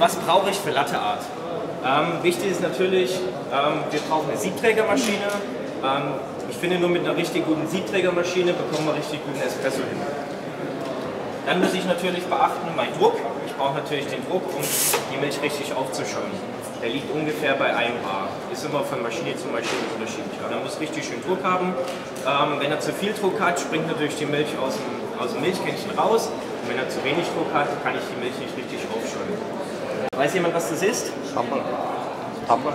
was brauche ich für Latte Art? Ähm, wichtig ist natürlich, ähm, wir brauchen eine Siebträgermaschine. Ähm, ich finde, nur mit einer richtig guten Siebträgermaschine bekommen wir richtig guten Espresso hin. Dann muss ich natürlich beachten, mein Druck. Ich brauche natürlich den Druck, um die Milch richtig aufzuschäumen. Der liegt ungefähr bei 1 Bar. Ist immer von Maschine zu Maschine unterschiedlich. Aber er muss richtig schön Druck haben. Ähm, wenn er zu viel Druck hat, springt natürlich die Milch aus dem, aus dem Milchkännchen raus. Und wenn er zu wenig Druck hat, kann ich die Milch nicht richtig aufschäumen. Weiß jemand, was das ist? Tamper. Tamper.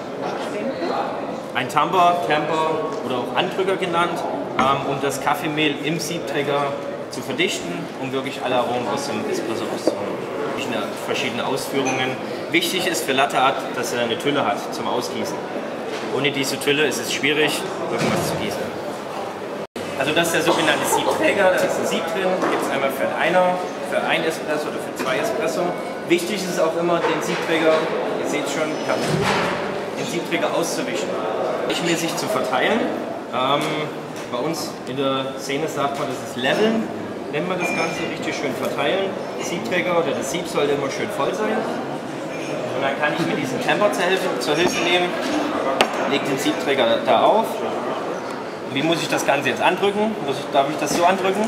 Ein Tamper, Tamper oder auch Andrücker genannt, ähm, um das Kaffeemehl im Siebträger zu verdichten, um wirklich alle Aromen aus dem Espresso rauszuholen. Verschiedene Ausführungen. Wichtig ist für Latte Art, dass er eine Tülle hat zum Ausgießen. Ohne diese Tülle ist es schwierig, irgendwas zu gießen. Also das ist der sogenannte Siebträger, da ist ein Sieb drin, gibt es einmal für einer, für ein Espresso oder für zwei Espresso. Wichtig ist auch immer, den Siebträger, ihr seht schon, per den Siebträger auszuwischen. Gleichmäßig zu verteilen. Ähm, bei uns in der Szene sagt man, das ist Leveln nennt man das Ganze, richtig schön verteilen. Siebträger oder das Sieb sollte immer schön voll sein. Und dann kann ich mir diesen Camper zur Hilfe, zur Hilfe nehmen, lege den Siebträger da auf. Wie muss ich das Ganze jetzt andrücken? Muss ich, darf ich das so andrücken?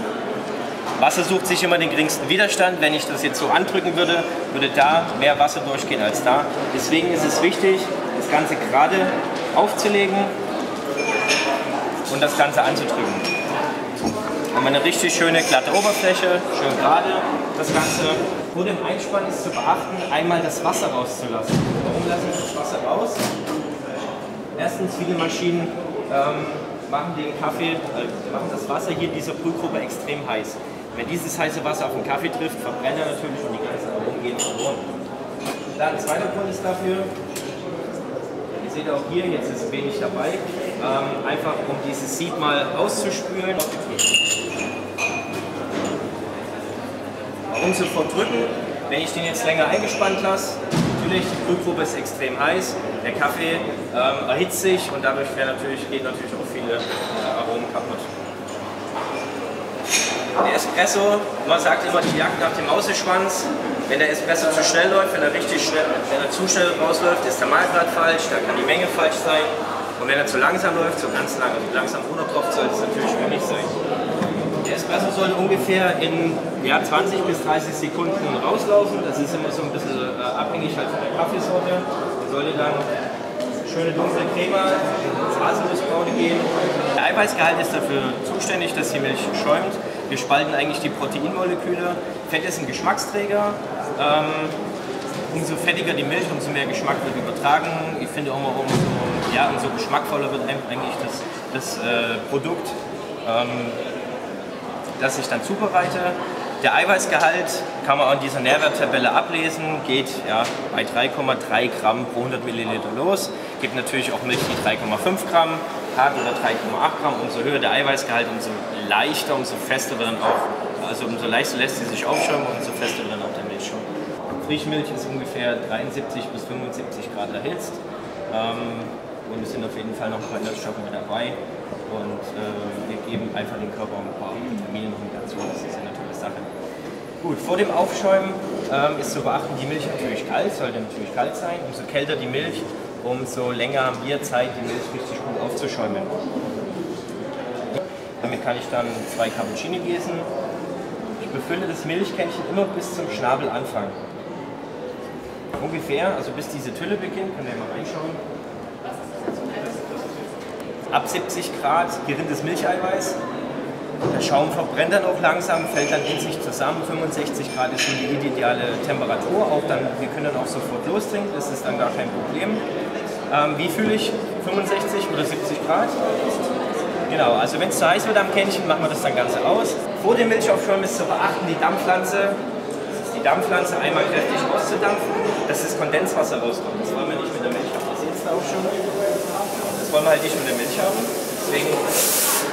Wasser sucht sich immer den geringsten Widerstand. Wenn ich das jetzt so andrücken würde, würde da mehr Wasser durchgehen als da. Deswegen ist es wichtig, das Ganze gerade aufzulegen und das Ganze anzudrücken haben wir eine richtig schöne glatte Oberfläche, schön gerade das Ganze. Vor dem Einspannen ist zu beachten, einmal das Wasser rauszulassen. Warum lassen wir das Wasser raus? Erstens, viele Maschinen ähm, machen den Kaffee, äh, machen das Wasser hier dieser Brühgruppe extrem heiß. Wenn dieses heiße Wasser auf den Kaffee trifft, verbrennt er natürlich und die ganzen Aromen gehen verloren. Dann, zweiter Grund ist dafür, ihr seht auch hier, jetzt ist wenig dabei, ähm, einfach um dieses Sieb mal auszuspülen. Warum sofort drücken? Wenn ich den jetzt länger eingespannt lasse, natürlich, die Brühprobe ist extrem heiß, der Kaffee ähm, erhitzt sich und dadurch natürlich, gehen natürlich auch viele äh, Aromen kaputt. Der Espresso, man sagt immer, die Jagd nach dem Mauseschwanz. Wenn der Espresso zu schnell läuft, wenn er richtig schnell, wenn er zu schnell rausläuft, ist der Mahlgrad falsch, da kann die Menge falsch sein. Und wenn er zu langsam läuft, so ganz lang, also langsam runtertropft, sollte es natürlich wenig sein. Der Espresso soll ungefähr in ja, 20 bis 30 Sekunden rauslaufen. Das ist immer so ein bisschen äh, abhängig halt von der Kaffeesorte. Der sollte dann schöne dunkle Creme ins Haselnussbraune gehen. Der Eiweißgehalt ist dafür zuständig, dass die Milch schäumt. Wir spalten eigentlich die Proteinmoleküle. Fett ist ein Geschmacksträger. Ähm, umso fettiger die Milch, umso mehr Geschmack wird übertragen. Ich finde auch mal, umso, ja, umso geschmackvoller wird eigentlich das, das äh, Produkt. Ähm, das ich dann zubereite. Der Eiweißgehalt kann man an dieser Nährwerttabelle ablesen, geht ja, bei 3,3 Gramm pro 100 Milliliter los. Gibt natürlich auch Milch, die 3,5 Gramm hat oder 3,8 Gramm. Umso höher der Eiweißgehalt, umso leichter, umso fester wird dann auch, also umso leichter lässt sie sich aufschäumen und umso fester wird dann auch der Milchschaum. Frischmilch ist ungefähr 73 bis 75 Grad erhitzt. Ähm, und es sind auf jeden Fall noch ein paar Inhaltsstoffe mit dabei. Und äh, wir geben einfach den Körper ein paar Vitamine noch mit dazu. Das ist eine tolle Sache. Gut, vor dem Aufschäumen ähm, ist zu beachten, die Milch natürlich kalt, sollte natürlich kalt sein. Umso kälter die Milch, umso länger haben wir Zeit, die Milch richtig gut aufzuschäumen. Damit kann ich dann zwei Cappuccini gießen. Ich befülle das Milchkännchen immer bis zum Schnabelanfang. Ungefähr, also bis diese Tülle beginnt, könnt ihr mal reinschauen ab 70 Grad gerindes Milcheiweiß. Der Schaum verbrennt dann auch langsam, fällt dann in sich zusammen. 65 Grad ist die ideale Temperatur. Auch dann, wir können dann auch sofort lostrinken, das ist dann gar kein Problem. Ähm, wie fühle ich 65 oder 70 Grad? Genau, also wenn es zu heiß wird am Kännchen, machen wir das dann Ganze aus. Vor dem Milchaufschäumen ist zu beachten, die Dampfpflanze, die Dampfpflanze einmal kräftig auszudampfen, dass das Kondenswasser rauskommt. Das wollen wir nicht mit der Milch haben, das seht ihr auch schon. Das wollen wir halt nicht mit der Milch haben. Deswegen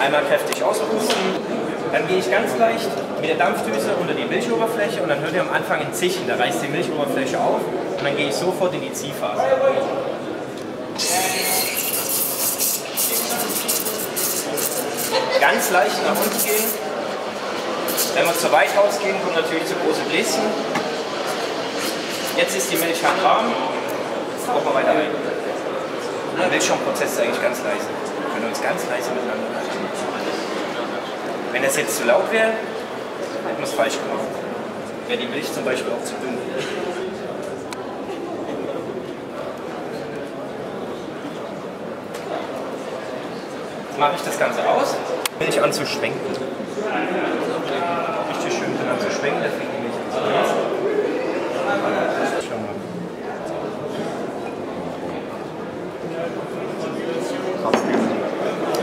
einmal kräftig auspusten. Dann gehe ich ganz leicht mit der Dampfdüse unter die Milchoberfläche und dann hört ihr am Anfang ein Zischen. Da reißt die Milchoberfläche auf und dann gehe ich sofort in die Ziehphase. Ganz leicht nach unten gehen. Wenn wir zu weit rausgehen, kommen natürlich zu große Bläschen. Jetzt ist die Milch halt warm. Jetzt brauchen wir weiter ein. Der Milchschaumprozess ist eigentlich ganz leise. Wir können uns ganz leise miteinander unterhalten. Wenn das jetzt zu laut wäre, hätten wir es falsch gemacht. Wäre die Milch zum Beispiel auch zu dünn. Jetzt mache ich das Ganze aus. Milch anzuschwenken. Richtig schön anzuschwenken, da fängt die Milch an zu mal.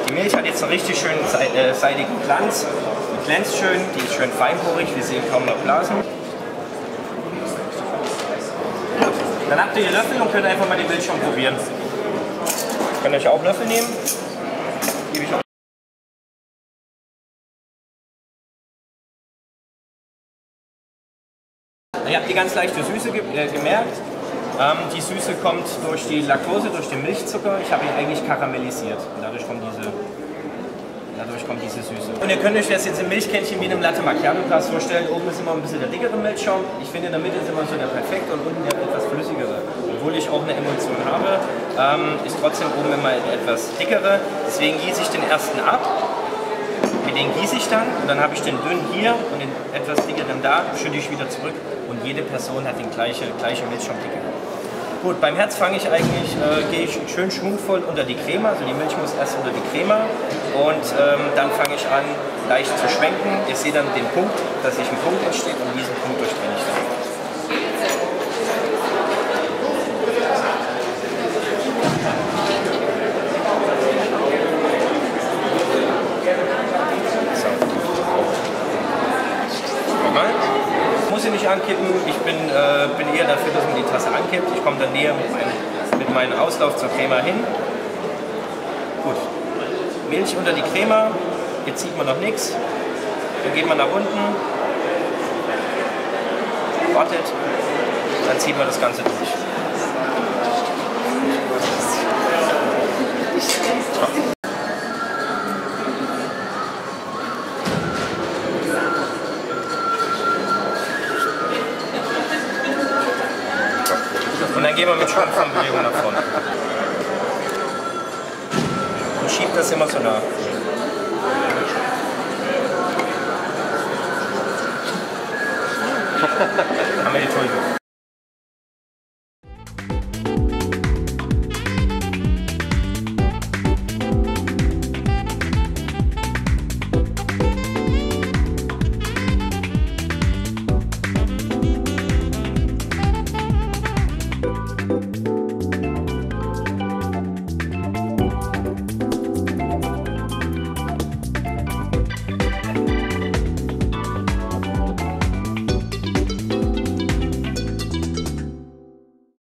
Die Milch hat jetzt einen richtig schönen äh, seidigen Glanz. Die glänzt schön, die ist schön feinporig, wir sehen kaum noch Blasen. Dann habt ihr die Löffel und könnt einfach mal die Milch schon probieren. Könnt ihr euch auch Löffel nehmen. Ihr habt die ganz leichte Süße ge äh, gemerkt. Ähm, die Süße kommt durch die Laktose, durch den Milchzucker. Ich habe ihn eigentlich karamellisiert. Und dadurch kommt diese, dadurch kommt diese Süße. Und ihr könnt euch das jetzt im Milchkännchen wie in einem Latte Macchiato Glas vorstellen. Oben ist immer ein bisschen der dickere Milchschaum. Ich finde in der Mitte ist immer so der perfekte und unten der etwas flüssigere. Obwohl ich auch eine Emulsion habe, ähm, ist trotzdem oben immer etwas dickere. Deswegen gieße ich den ersten ab. Den gieße ich dann und dann habe ich den dünnen hier und den etwas dickeren da, schütte ich wieder zurück und jede Person hat den gleiche, gleiche Milchschaumdicke. Gut, beim Herz fange ich eigentlich, äh, gehe ich schön schwungvoll unter die Creme, also die Milch muss erst unter die Creme und ähm, dann fange ich an leicht zu schwenken. Ihr seht dann den Punkt, dass sich ein Punkt entsteht und diesen Punkt durchtrenne ich dann. Nochmal. Muss sie nicht ankippen. Ich bin, äh, bin eher dafür, dass man die Tasse ankippt. Ich komme dann näher mit, meinem, mit meinem Auslauf zur Crema hin. Gut. Milch unter die Crema. Jetzt sieht man noch nichts. Dann geht man nach unten. Wartet. Dann zieht man das Ganze durch. Und dann gehen wir mit Schwammbewegung nach vorne. Und schiebt das immer so nah. Haben wir die Tulpe.